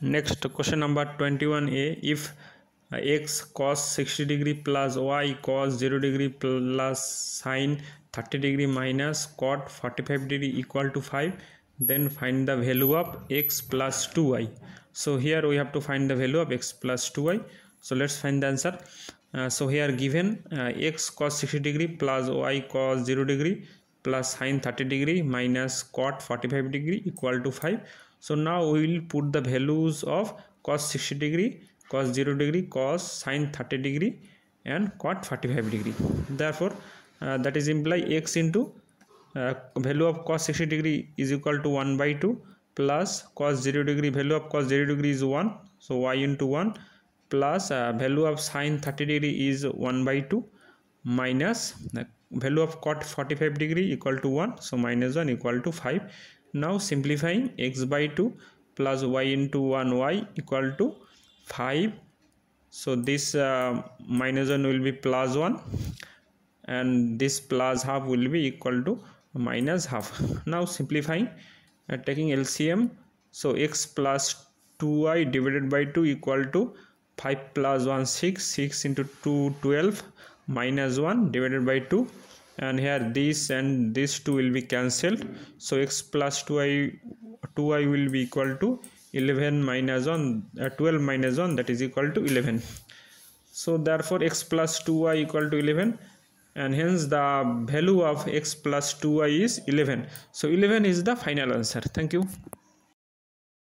next question number 21a if uh, x cos 60 degree plus y cos 0 degree plus sine 30 degree minus cot 45 degree equal to 5 then find the value of x plus 2y so here we have to find the value of x plus 2y so let's find the answer. Uh, so here given uh, x cos 60 degree plus y cos 0 degree plus sine 30 degree minus cot 45 degree equal to 5 so now we will put the values of cos 60 degree cos 0 degree cos sine 30 degree and cot 45 degree. Therefore uh, that is imply x into uh, value of cos 60 degree is equal to 1 by 2 plus cos 0 degree value of cos 0 degree is 1 so y into 1 plus uh, value of sine 30 degree is 1 by 2 minus the value of cot 45 degree equal to 1 so minus 1 equal to 5 now simplifying x by 2 plus y into 1 y equal to 5 so this uh, minus 1 will be plus 1 and this plus half will be equal to minus half. Now simplifying uh, taking LCM so x plus 2y divided by 2 equal to 5 plus 1 6 6 into 2 12 minus 1 divided by 2 and here this and this 2 will be cancelled. So x plus 2y 2y will be equal to 11 minus 1 uh, 12 minus 1 that is equal to 11 so therefore x plus 2y equal to 11 and hence the value of x plus 2y is 11 so 11 is the final answer. Thank you